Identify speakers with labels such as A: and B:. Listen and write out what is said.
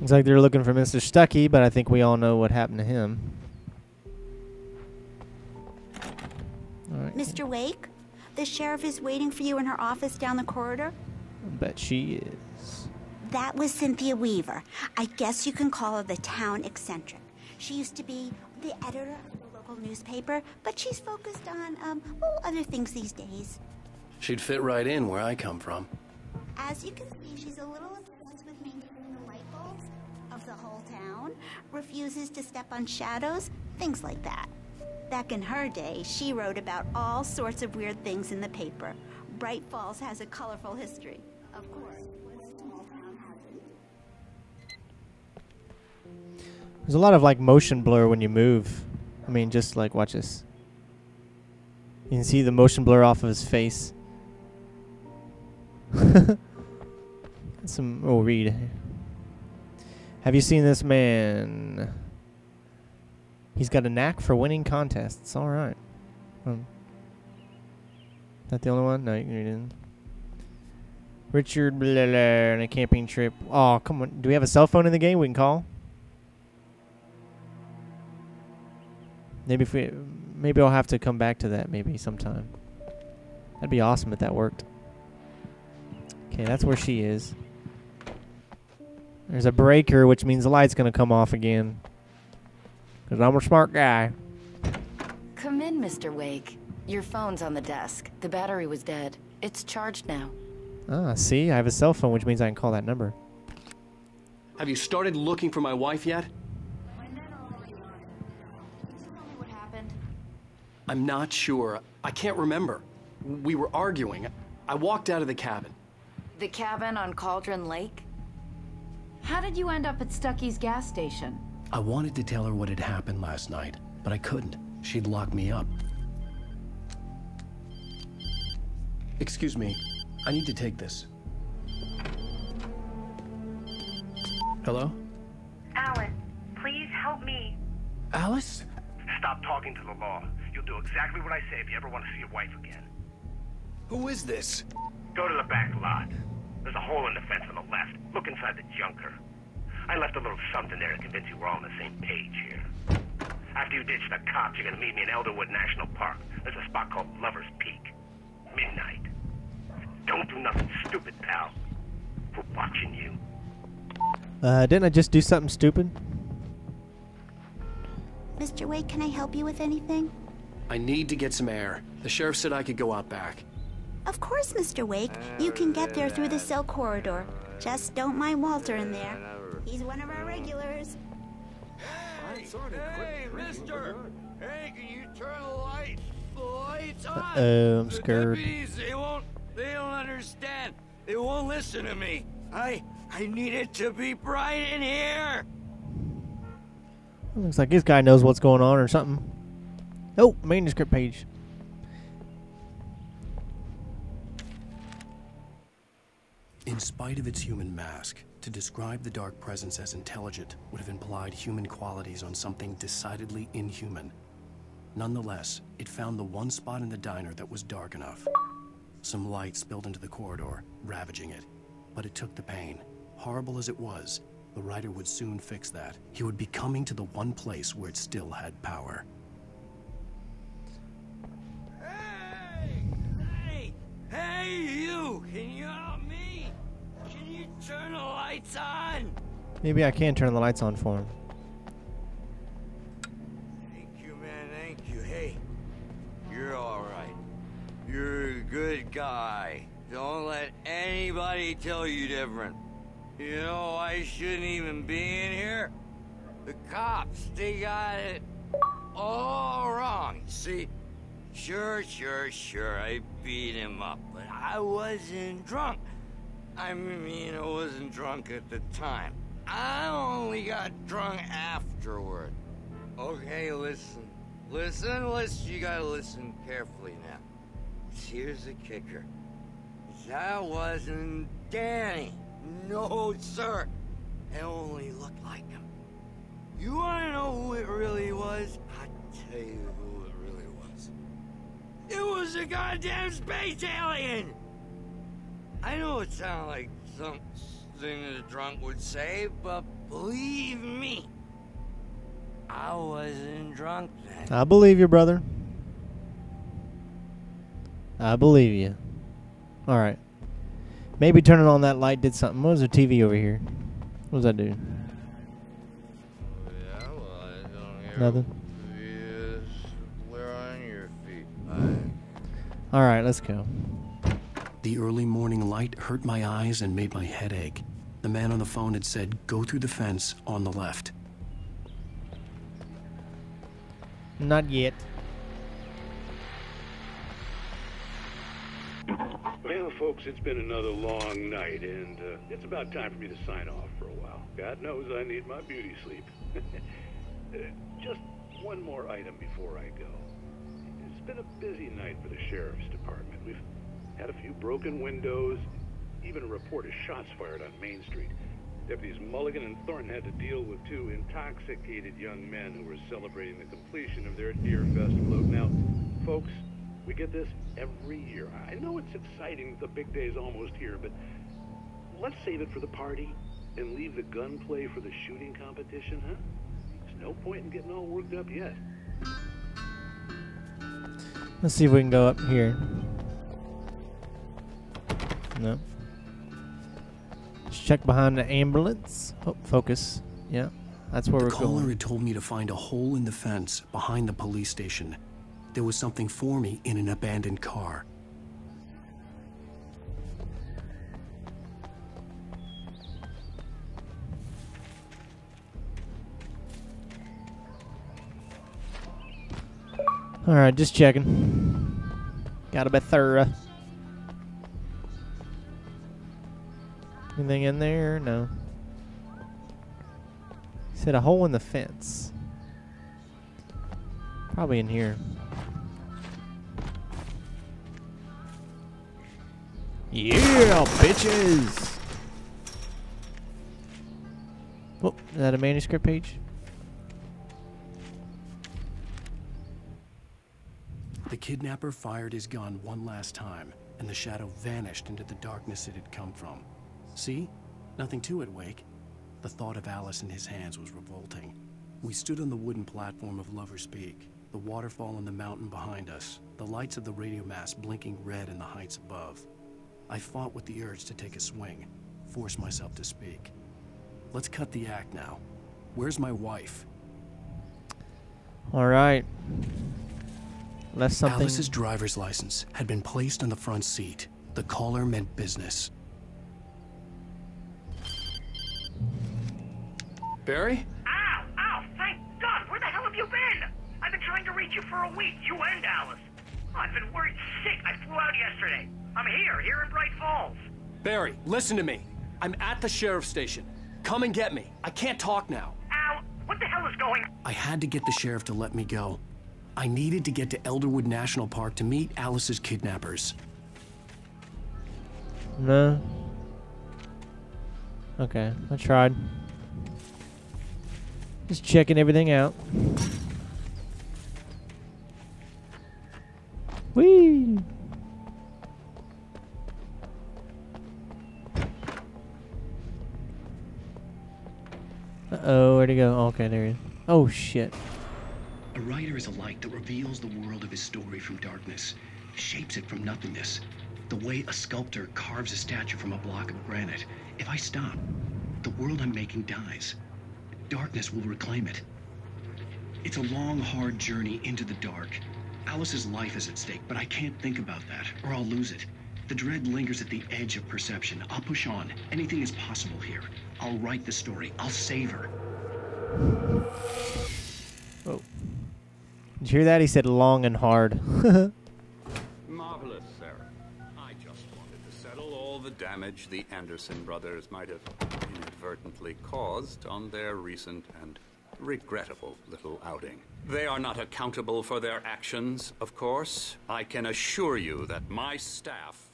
A: Looks like they're looking for Mr. Stucky, but I think we all know what happened to him. All right.
B: Mr. Wake, the sheriff is waiting for you in her office down the corridor.
A: Bet she is.
B: That was Cynthia Weaver. I guess you can call her the town eccentric. She used to be the editor of the local newspaper, but she's focused on, um, well, other things these days.
C: She'd fit right in where I come from.
B: As you can see, she's a little the whole town, refuses to step on shadows, things like that. Back in her day, she wrote about all sorts of weird things in the paper. Bright Falls has a colorful history. Of course?
A: There's a lot of like motion blur when you move. I mean, just like watch this. You can see the motion blur off of his face. Some oh read. Have you seen this man? He's got a knack for winning contests. All right. Um, that the only one? No, you didn't. Richard blah, blah, on a camping trip. Oh, come on. Do we have a cell phone in the game we can call? Maybe if we, maybe I'll have to come back to that maybe sometime. That'd be awesome if that worked. Okay, that's where she is. There's a breaker, which means the light's gonna come off again. Cause I'm a smart guy.
D: Come in, Mr. Wake. Your phone's on the desk. The battery was dead. It's charged now.
A: Ah, see, I have a cell phone, which means I can call that number.
C: Have you started looking for my wife yet? I'm not sure. I can't remember. We were arguing. I walked out of the cabin.
D: The cabin on Cauldron Lake?
E: How did you end up at Stucky's gas station?
C: I wanted to tell her what had happened last night, but I couldn't. She'd lock me up. Excuse me. I need to take this. Hello?
F: Alan, please help me.
C: Alice?
G: Stop talking to the law. You'll do exactly what I say if you ever want to see your wife again.
C: Who is this?
G: Go to the back lot. There's a hole in the fence on the left. Look inside the junker. I left a little something there to convince you we're all on the same page here. After you ditch the cops, you're gonna meet me in Elderwood National Park. There's a spot called Lover's Peak. Midnight. Don't do nothing stupid, pal. We're watching you.
A: Uh, didn't I just do something stupid?
B: Mr. Wake, can I help you with anything?
C: I need to get some air. The sheriff said I could go out back.
B: Of course, Mr. Wake. You can get there through the cell corridor. Just don't mind Walter in there. He's one of our regulars.
H: Hey, mister! Hey, can you turn the lights? The lights uh, on!
A: Uh-oh, I'm
H: The
A: scared.
H: deputies, they won't, they don't understand. They won't listen to me. I, I need it to be bright in here.
A: Looks like this guy knows what's going on or something. Oh, manuscript page.
C: In spite of its human mask, to describe the Dark Presence as intelligent would have implied human qualities on something decidedly inhuman. Nonetheless, it found the one spot in the diner that was dark enough. Some light spilled into the corridor, ravaging it. But it took the pain. Horrible as it was, the writer would soon fix that. He would be coming to the one place where it still had power.
H: Lights on?
A: Maybe I can turn the lights on for him.
H: Thank you, man. Thank you. Hey, you're all right. You're a good guy. Don't let anybody tell you different. You know, I shouldn't even be in here. The cops, they got it all wrong. See, sure, sure, sure, I beat him up, but I wasn't drunk. I mean, I wasn't drunk at the time. I only got drunk afterward. Okay, listen. Listen, listen. You gotta listen carefully now. Here's the kicker. That wasn't Danny. No, sir. It only looked like him. You wanna know who it really was? I'll tell you who it really was. It was a goddamn space alien! I know it sounds like something a drunk would say, but believe me, I wasn't drunk then.
A: I believe you, brother. I believe you. All right. Maybe turning on that light did something. What was the TV over here? What does that do?
H: Yeah, well, I don't hear
A: Nothing.
H: Where on your feet?
A: All right, let's go.
C: The early morning light hurt my eyes and made my head ache. The man on the phone had said, go through the fence on the left.
A: Not yet.
I: Well, folks, it's been another long night, and uh, it's about time for me to sign off for a while. God knows I need my beauty sleep. uh, just one more item before I go. It's been a busy night for the sheriff's department. We've had a few broken windows, even a report of shots fired on Main Street. Deputies Mulligan and Thornton had to deal with two intoxicated young men who were celebrating the completion of their Deer Fest float. Now, folks, we get this every year. I know it's exciting, the big day is almost here, but let's save it for the party and leave the gunplay for the shooting competition, huh? There's no point in getting all worked up yet.
A: Let's see if we can go up here. No. Let's check behind the ambulance. Oh, focus. Yeah, that's where
C: The
A: we're going.
C: The caller had told me to find a hole in the fence behind the police station. There was something for me in an abandoned car.
A: All right, just checking. Gotta be thorough. Anything in there? No. Said a hole in the fence. Probably in here. Yeah, bitches! Oh, is that a manuscript page?
C: The kidnapper fired his gun one last time, and the shadow vanished into the darkness it had come from. See? Nothing to it, Wake. The thought of Alice in his hands was revolting. We stood on the wooden platform of Lover's Peak, the waterfall on the mountain behind us, the lights of the radio mast blinking red in the heights above. I fought with the urge to take a swing, force myself to speak. Let's cut the act now. Where's my wife?
A: All right. Left something.
C: Alice's driver's license had been placed on the front seat. The caller meant business.
J: Barry?
G: Ow! Ow! Thank God! Where the hell have you been? I've been trying to reach you for a week, you and Alice. Oh, I've been worried sick. I flew out yesterday. I'm here, here in Bright Falls.
J: Barry, listen to me. I'm at the sheriff's station. Come and get me. I can't talk now.
G: Ow! What the hell is going on?
C: I had to get the sheriff to let me go. I needed to get to Elderwood National Park to meet Alice's kidnappers.
A: No. Okay, I tried. Just checking everything out. Whee! Uh-oh, where'd he go? Okay, there he is. Oh, shit.
C: A writer is a light that reveals the world of his story from darkness, shapes it from nothingness. The way a sculptor carves a statue from a block of granite. If I stop, the world I'm making dies. Darkness will reclaim it. It's a long, hard journey into the dark. Alice's life is at stake, but I can't think about that, or I'll lose it. The dread lingers at the edge of perception. I'll push on. Anything is possible here. I'll write the story. I'll save her.
A: Oh. Did you hear that? He said long and hard.
K: Marvelous, sir. I just wanted to settle all the damage the Anderson brothers might have inadvertently caused on their recent and regrettable little outing. They are not accountable for their actions, of course. I can assure you that my staff